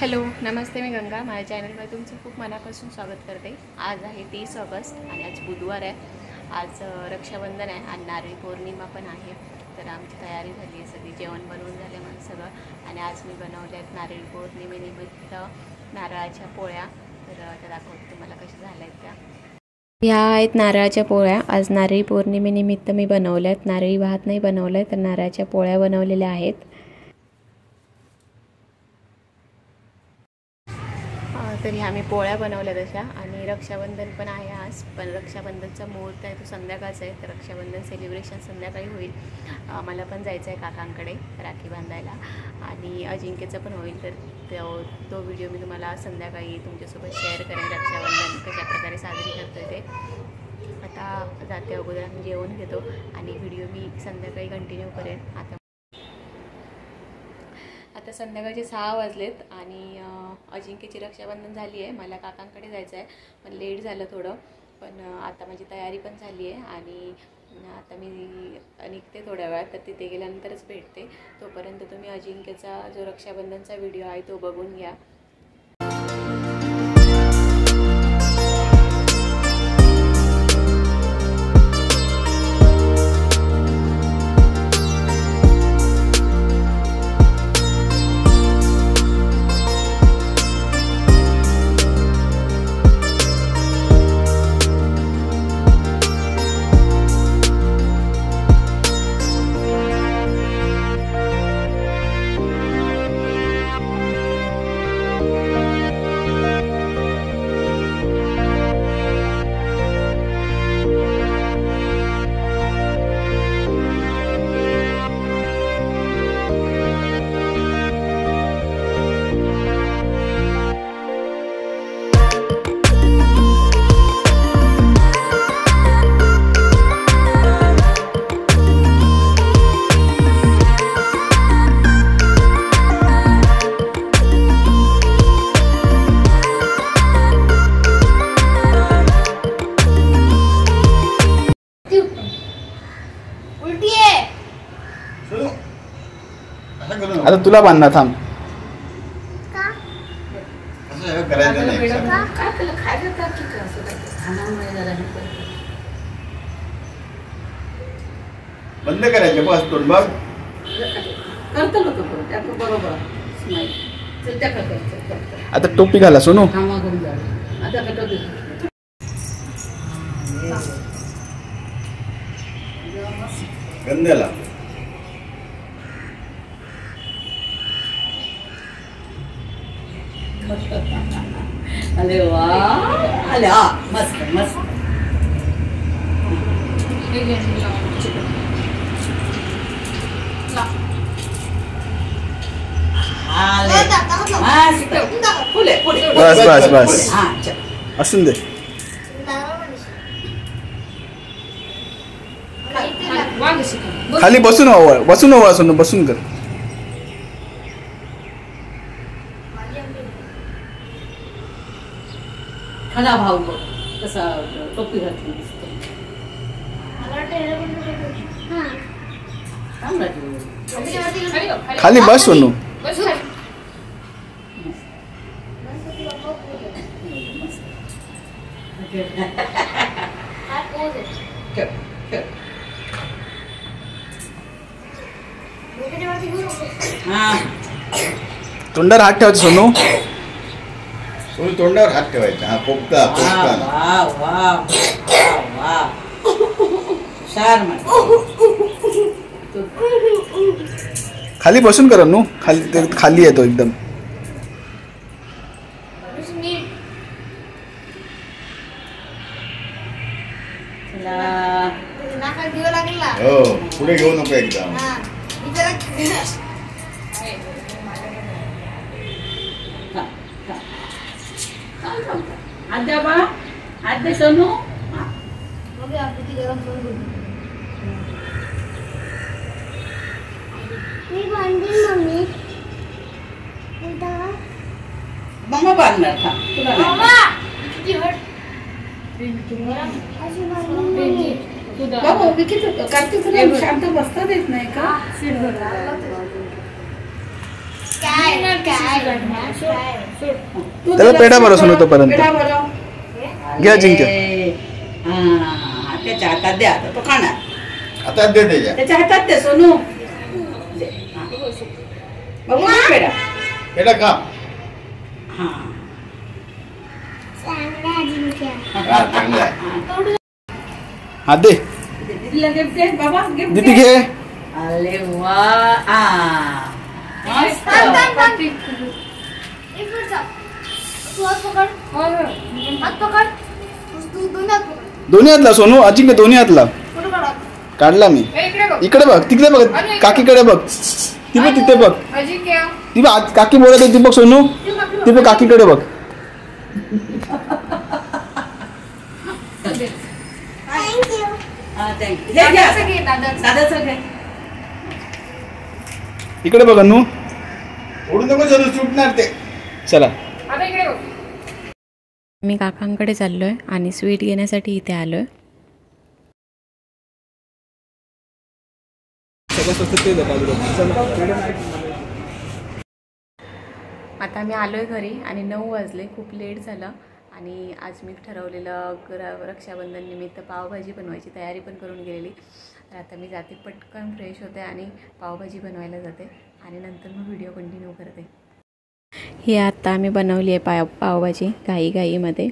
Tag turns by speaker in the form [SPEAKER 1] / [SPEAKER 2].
[SPEAKER 1] Hello नमस्ते मी गंगा. माझ्या चॅनलमध्ये तुमचं खूप मनापासून स्वागत करते. आज आहे तीस ऑगस्ट आणि आज बुधवार आहे. आज रक्षाबंधन आहे आणि नारळी पौर्णिमा पण आहे. तर आमची तयारी झाली आहे सगळी. जेवण बनवून झाले म्हणून सगळं. आणि आज मी बनवले आहेत नारळी पौर्णिमेनिमित्त नारळाच्या पोळ्या. तर आता त्या दाखवते तुम्हाला कशा झाल्या आहेत त्या. ह्या आहेत नारळाच्या पोळ्या. आज नारळी पौर्णिमेनिमित्त मी बनवल्या आहेत. नारळी भात नाही बनवलं आहे तर नारळाच्या पोळ्या बनवलेल्या आहेत. तर ह्या मी पोळ्या बनवल्या तशा. आणि रक्षाबंधन पण आहे आज. पण रक्षाबंधनचा मुहूर्त आहे तो संध्याकाळचा आहे. तर रक्षाबंधन सेलिब्रेशन संध्याकाळी होईल. मला पण जायचं आहे काकांकडे राखी बांधायला. आणि अजिंक्यचं पण होईल. तर तो तो व्हिडिओ मी तुम्हाला संध्याकाळी तुमच्यासोबत शेअर करेन रक्षाबंधन कशाप्रकारे साजरी करतो ते. आता जाते अगोदर आम्ही जेवण घेतो. आणि व्हिडिओ मी संध्याकाळी कंटिन्यू करेन. आता आता संध्याकाळचे सहा वाजलेत आणि अजिंक्यची रक्षाबंधन झाली आहे. मला काकांकडे जायचं आहे पण लेट झालं थोडं. पण आता माझी तयारी पण झाली आहे आणि आता मी निघते थोड्या वेळात. तर तिथे गेल्यानंतरच भेटते. तोपर्यंत तुम्ही अजिंक्यचा जो रक्षाबंधनचा व्हिडिओ आहे तो बघून घ्या.
[SPEAKER 2] आता तुला बांधणार थांब.
[SPEAKER 3] करायचं नाही. बंद करायचे बस तोंड बघ.
[SPEAKER 2] आता टोपी घाला सोनू.
[SPEAKER 3] गंध्याला
[SPEAKER 4] अरे वा अरे हा मस्त मस्त आले. मस्त. पुढे पुढे
[SPEAKER 2] बस बस बस
[SPEAKER 4] हा चल
[SPEAKER 2] असून दे खाली बसून ओवळ बसून ओवळ सोनू बसून कर
[SPEAKER 4] खरा भाऊ बघ कसा टोपी घातली दिसतो.
[SPEAKER 2] खाली बस सोनू.
[SPEAKER 4] हा.
[SPEAKER 2] तोंडावर हात ठेवायचा सोनू.
[SPEAKER 3] सोनू तोंडावर हात ठेवायचा हा पोपटा
[SPEAKER 4] वा
[SPEAKER 3] पोपटा
[SPEAKER 4] वा वा वा हुशार.
[SPEAKER 2] खाली बसून कर नू. खाली ते खाली येतो एकदम.
[SPEAKER 4] चला.
[SPEAKER 3] हो पुढे घेऊ नको एकदम
[SPEAKER 4] थांब. थांब, थांब, थांब. हात द्या बा हात दे सोनू हा. मम्मा. बांधणार तुला नाही. बाबा उभी किती कार्तिक तुला. शांत बसता देत नाही का? तू
[SPEAKER 2] त्याला पेढा भरा सोनू तोपर्यंत. घ्या जिंक्य.
[SPEAKER 4] हा, त्याच्या हातात द्या आता तो खाणार.
[SPEAKER 3] आता दे त्याच्या.
[SPEAKER 4] त्याच्या हातात दे सोनू. दे, हा. बघू ना पेढा.
[SPEAKER 3] पेढा का
[SPEAKER 4] हा.
[SPEAKER 3] हा चांगला आहे.
[SPEAKER 2] हा. दे.
[SPEAKER 4] दीदीला गिफ्ट दे बाबा गिफ्ट
[SPEAKER 2] दीदी घे.
[SPEAKER 4] अरे वा. आ मस्त.
[SPEAKER 2] दोन्ही हातला सोनू? अजिंक्य दोन्ही हातला काढला मी. इकडे बघ. तिकडे बघ काकीकडे बघ. ती बघ तिथे बघ. ती बघ आत- काकी बोलत आहे ती बघ सोनू. ती बघ काकीकडे बघ. इकडे बघ अनु.
[SPEAKER 3] ओढू नको जरूर सुटणार ते.
[SPEAKER 2] चला.
[SPEAKER 1] मी काकांकडे चाललो आहे आणि स्वीट घेण्यासाठी इथे आलो आहे आता मी आलो आहे घरी आणि नऊ वाजले खूप लेट झालं आणि आज मी ठरवलेलं रक्षाबंधन निमित्त पावभाजी बनवायची तयारी पण करून गेलेली. तर आता मी जाते पटकन फ्रेश होते आणि पावभाजी बनवायला जाते आणि नंतर मग व्हिडिओ कंटिन्यू करते. ही आत्ता आम्ही बनवली आहे पाव पावभाजी घाई घाईमध्ये